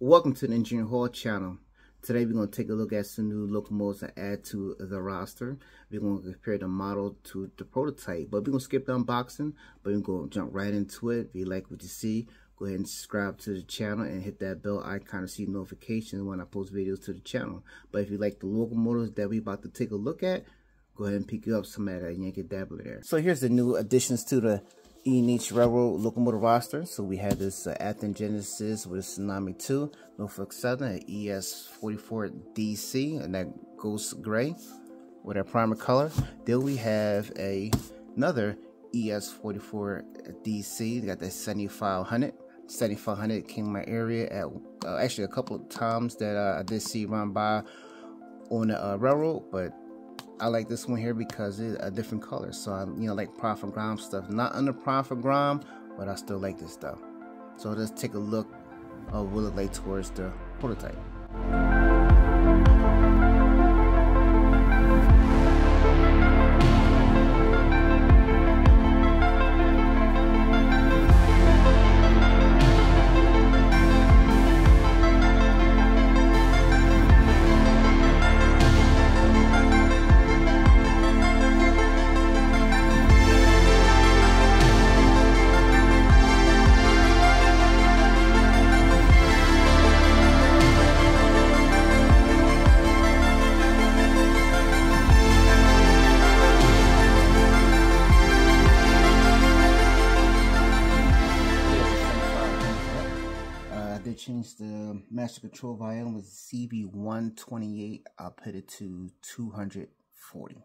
Welcome to the Engineering Hall channel. Today we're going to take a look at some new locomotives to add to the roster. We're going to compare the model to the prototype, but we're going to skip the unboxing, but we're going to jump right into it. If you like what you see, go ahead and subscribe to the channel and hit that bell icon to see notifications when I post videos to the channel. But if you like the locomotives that we're about to take a look at, go ahead and pick you up some at a Yankee Dabbler there. So here's the new additions to the E&H Railroad locomotive roster. So we have this uh, Athearn Genesis with a Tsunami 2, Norfolk Southern, ES44DC, and that ghost gray with our primer color. Then we have a another ES44DC, they got that 7500. 7500 came my area at uh, actually a couple of times that uh, I did see run by on the uh, railroad, but I like this one here because it's a different color. So I'm, you know, like Prophet Grom stuff. Not under Prophet Grom, but I still like this stuff. So let's take a look of what it like towards the prototype. Master control volume with CV128. I'll put it to 240.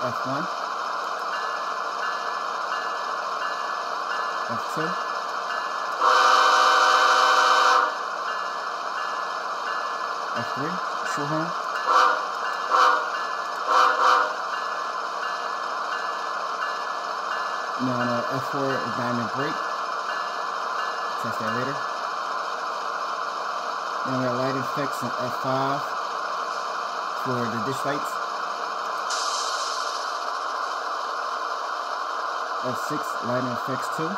F1, F2, F3, short horn, now on F4 dynamic brake, that later. Then we have light effects on F5 for the ditch lights. F6 lighting effects too.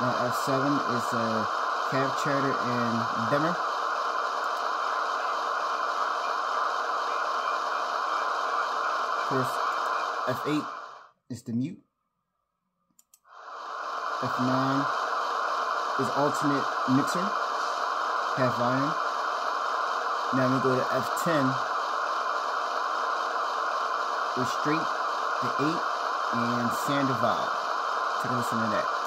Now F7 is a cab chatter and dimmer. First, F8 is the mute. F9 is alternate mixer, half volume. Now we go to F10, is straight to 8 and sander valve. Take a listen to that.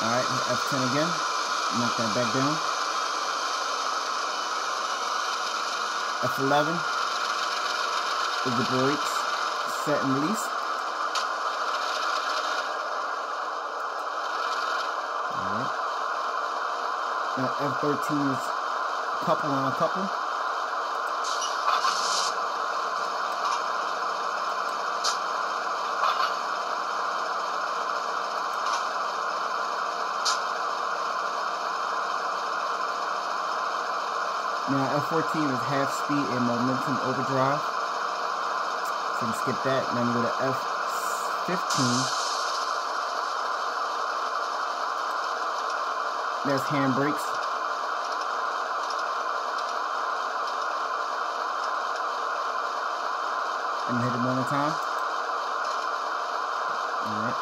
Alright, F10 again knock that back down. F11 is the brakes set and release. Alright. Now F13 is couple on a couple. Now F14 is half speed and momentum overdrive. So we skip that. Now we go to F15. There's handbrakes. And hit it one more time. Alright.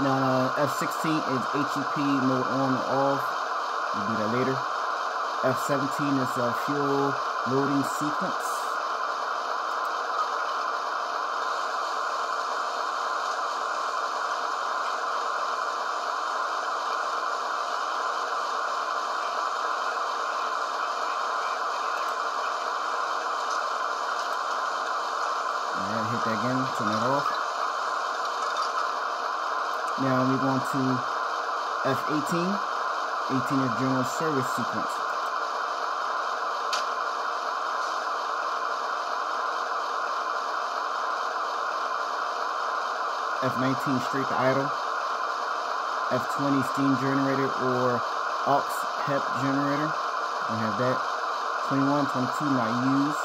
Now uh, F16 is HEP mode on or off. We'll do that later. F-17 is a fuel loading sequence. Alright, hit that again, turn that off. Now we go on to F-18, 18 is general service sequence. F19 straight to idle. F20 steam generator or aux HEP generator. Don't have that. 21, 22 not used.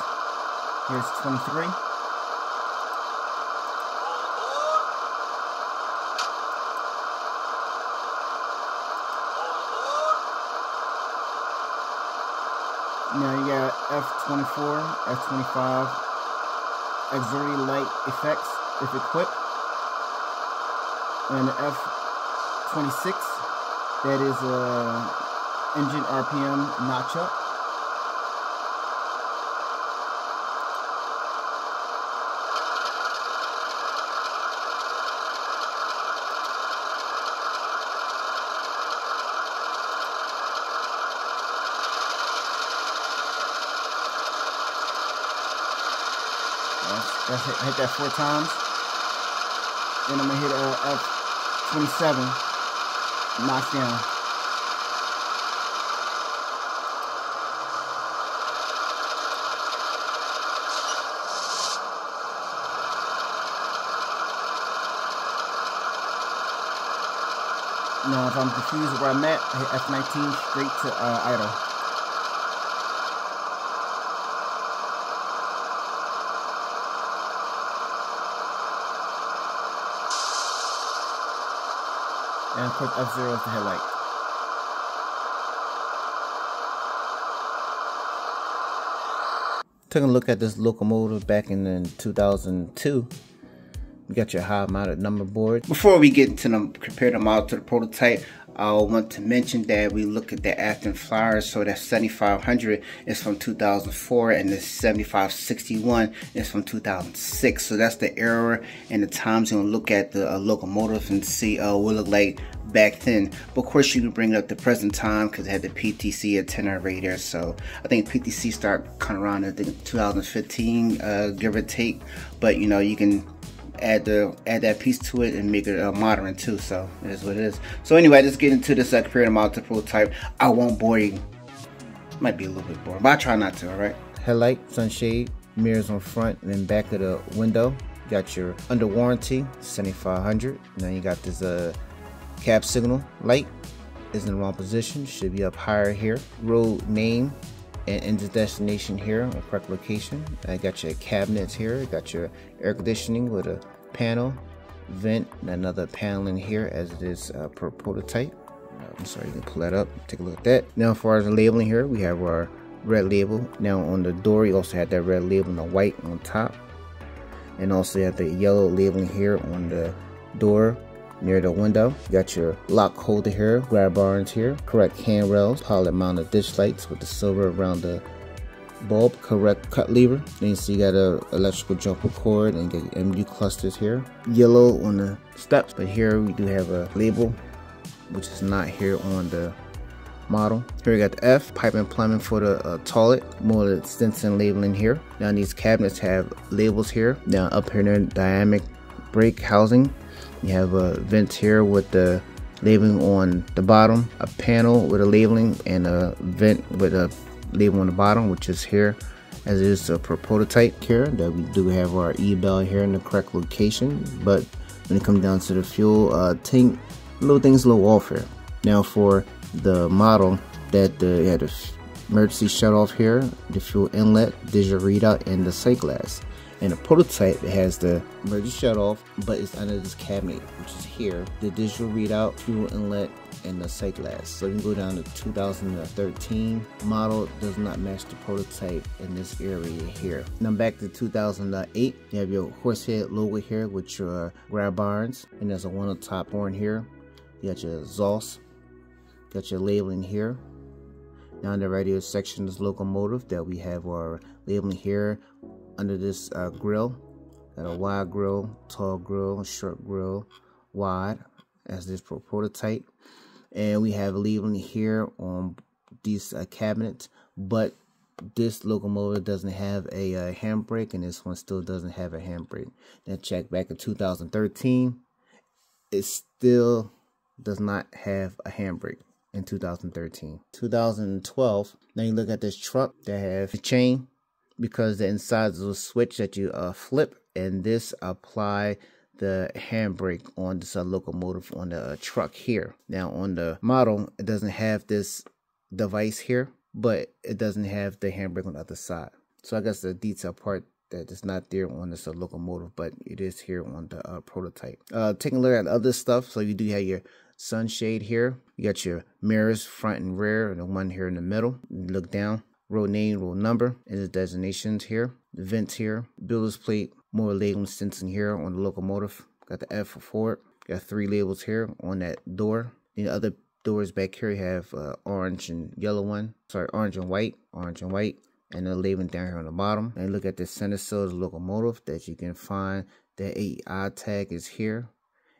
Here's 23. Now you got F24, F25, auxiliary light effects if equipped. And F26, that is a engine RPM notch up. That's, hit, hit that four times. Then I'm gonna hit uh, F27, knock down. Now, if I'm confused where I'm at, I hit F19 straight to uh, idle. and of course F-Zero is the headlight. Taking a look at this locomotive back in, in 2002. You got your high mounted number board. Before we get to the compare the model to the prototype, I want to mention that we look at the Afton Flyers. So that 7500 is from 2004 and the 7561 is from 2006. So that's the error and the times you're going to look at the uh, locomotive and see uh, what it look like back then. But of course you can bring it up the present time because it had the PTC radar. So I think PTC started kind of around I think 2015, uh, give or take. But you know you can add the add that piece to it and make it uh, modern too. So it is what it is. So anyway, let's get into this uh, creator multiple type. I won't bore you. Might be a little bit boring, but I try not to. All right. Headlight, sunshade, mirrors on front and then back of the window. got your under warranty 7500. Now you got this uh cab signal light is in the wrong position. Should be up higher here. Road name and end destination here on correct location. I got your cabinets here, got your air conditioning with a panel, vent, and another panel in here as it is uh, per prototype. I'm sorry, you can pull that up, take a look at that. Now as far as the labeling here, we have our red label. Now on the door, you also have that red label and the white on top. And also you have the yellow labeling here on the door near the window. You got your lock holder here, grab irons here, correct handrails, pilot mounted ditch lights with the silver around the bulb, correct cut lever. Then you see you got a electrical jumper cord and get MU clusters here. Yellow on the steps, but here we do have a label, which is not here on the model. Here we got the F, pipe and plumbing for the uh, toilet, more the Stinson labeling here. Now these cabinets have labels here. Now up here, dynamic brake housing you have a vent here with the labeling on the bottom, a panel with a labeling, and a vent with a label on the bottom, which is here. As it is a prototype here that we do have our e-bell here in the correct location. But when it comes down to the fuel uh, tank little things a little off here. Now for the model that the yeah, the emergency shut off here the fuel inlet digital readout and the sight glass and a prototype has the emergency shut off, but it's under this cabinet, which is here. The digital readout, fuel inlet, and the sight glass. So you can go down to 2013 model does not match the prototype in this area here. Now back to 2008, you have your horsehead logo here with your grab irons, and there's a one on top horn here. You got your exhaust, got your labeling here. Now in the radio section is locomotive that we have our labeling here under this uh, grill. Got a wide grill, tall grill, short grill, wide as this prototype. And we have labeling here on these uh, cabinets, but this locomotive doesn't have a uh, handbrake and this one still doesn't have a handbrake. Now check back in 2013, it still does not have a handbrake in 2013. 2012, now you look at this truck that has a chain because the inside is a switch that you uh, flip and this apply the handbrake on this uh, locomotive on the uh, truck here. Now on the model, it doesn't have this device here, but it doesn't have the handbrake on the other side. So I guess the detail part that is not there on this uh, locomotive, but it is here on the uh, prototype. Uh, taking a look at other stuff. So you do have your sunshade here. You got your mirrors front and rear, and the one here in the middle. You look down, road name, road number, and the designations here. The vents here, builder's plate, more labeling stencil here on the locomotive. Got the F for Ford. Got three labels here on that door. The other doors back here have uh, orange and yellow one. Sorry, orange and white. Orange and white. And the labeling down here on the bottom. And look at the center sill of the locomotive that you can find. The AEI tag is here.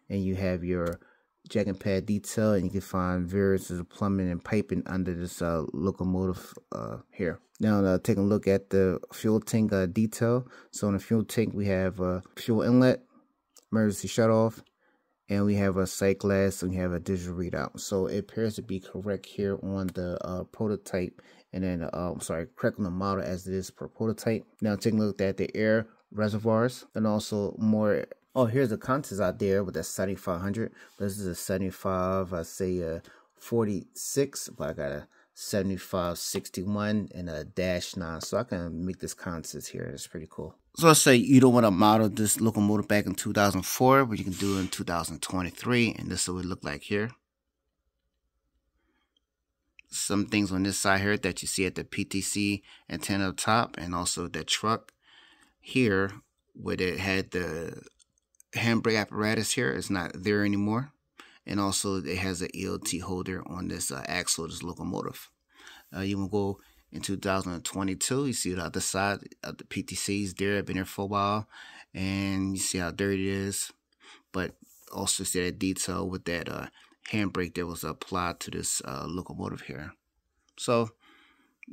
And you have your jack and pad detail and you can find various of plumbing and piping under this uh, locomotive uh, here. Now uh, taking a look at the fuel tank uh, detail. So in the fuel tank we have a fuel inlet, emergency shut off, and we have a sight glass and we have a digital readout. So it appears to be correct here on the uh, prototype and then uh, I'm sorry, correct on the model as it is per prototype. Now taking a look at the air reservoirs and also more Oh, here's the contents out there with a 7500. This is a 75, I say a 46, but I got a 7561 and a dash 9. So I can make this contents here. It's pretty cool. So let's say you don't want to model this locomotive back in 2004, but you can do it in 2023. And this is what it look like here. Some things on this side here that you see at the PTC antenna top and also the truck here where it had the handbrake apparatus here is not there anymore. And also it has an ELT holder on this uh, axle, this locomotive. Uh, you will go in 2022, you see the other side of the PTCs there, I've been here for a while. And you see how dirty it is. But also see that detail with that uh, handbrake that was applied to this uh, locomotive here. So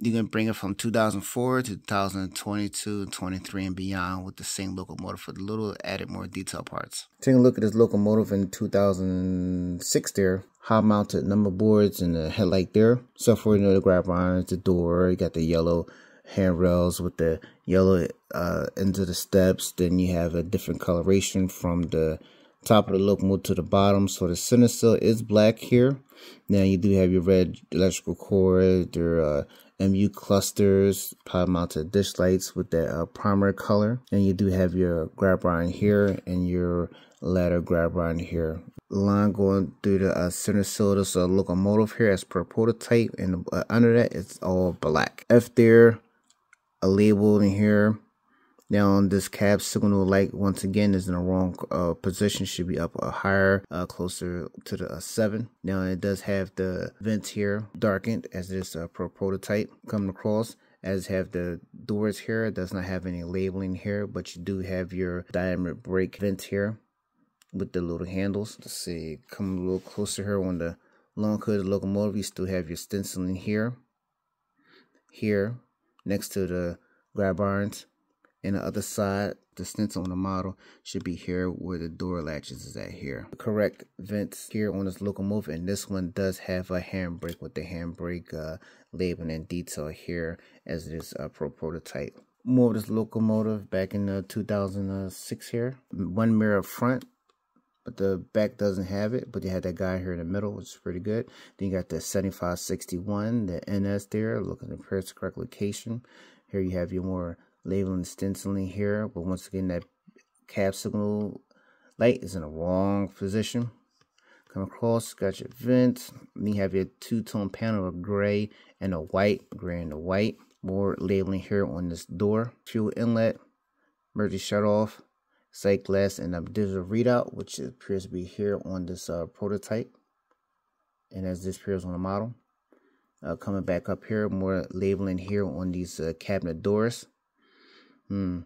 you can bring it from 2004 to 2022, 23, and beyond with the same locomotive for the little added more detail parts. Taking a look at this locomotive in 2006 there, high mounted number boards and the headlight there. So for you know the grab irons, the door, you got the yellow handrails with the yellow uh, into the steps. Then you have a different coloration from the top of the locomotive to the bottom. So the center sill is black here. Now you do have your red electrical cord, your uh, MU clusters, pod mounted ditch lights with that uh, primer color. And you do have your grab iron here and your ladder grab iron here. Line going through the uh, center cylinder, a locomotive here as per prototype. And uh, under that, it's all black. F there, a label in here now this cab signal light once again is in the wrong uh, position. Should be up uh, higher, uh, closer to the uh, seven. Now it does have the vents here darkened as this uh, pro prototype coming across. As have the doors here. It does not have any labeling here, but you do have your dynamic brake vent here with the little handles. Let's see, come a little closer here on the long hood locomotive. You still have your stenciling here, here next to the grab irons and the other side, the stencil on the model should be here where the door latches is at here. The correct vents here on this locomotive, and this one does have a handbrake with the handbrake uh, labeling and detail here as it is a pro prototype. More of this locomotive back in uh, 2006 here. One mirror front, but the back doesn't have it. But you had that guy here in the middle, which is pretty good. Then you got the 7561, the NS there, looking at the correct location. Here you have your more labeling stenciling here, but once again, that cab signal light is in the wrong position. Come across, got your vents. Then you have your two-tone panel of gray and a white, gray and a white. More labeling here on this door. Fuel inlet, emergency shut off, sight glass, and a digital readout, which appears to be here on this uh, prototype. And as this appears on the model. Uh, coming back up here, more labeling here on these uh, cabinet doors. Hmm.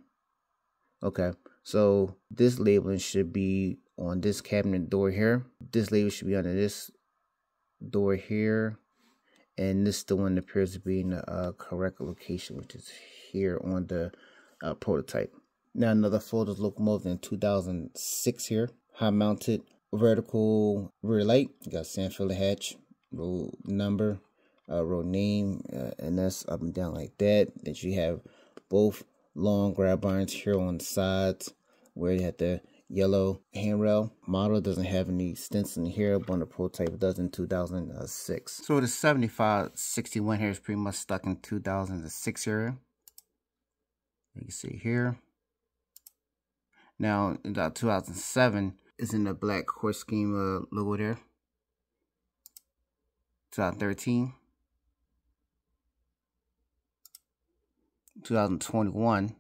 Okay. So this labeling should be on this cabinet door here. This label should be under this door here. and this the one that appears to be in the uh, correct location, which is here on the uh, prototype. Now another Folders locomotive in 2006 here, high mounted vertical rear light. You got Sandfield hatch, road number, uh, name, uh, and that's up and down like that. Then you have both long grab irons here on the sides where you have the yellow handrail. Model doesn't have any stenciling here, but on the prototype does in 2006. So the 7561 here is pretty much stuck in 2006 area. You can see here. Now, in 2007 is in the black horse scheme uh, logo there. 2013. 2021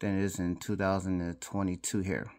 than it is in 2022 here.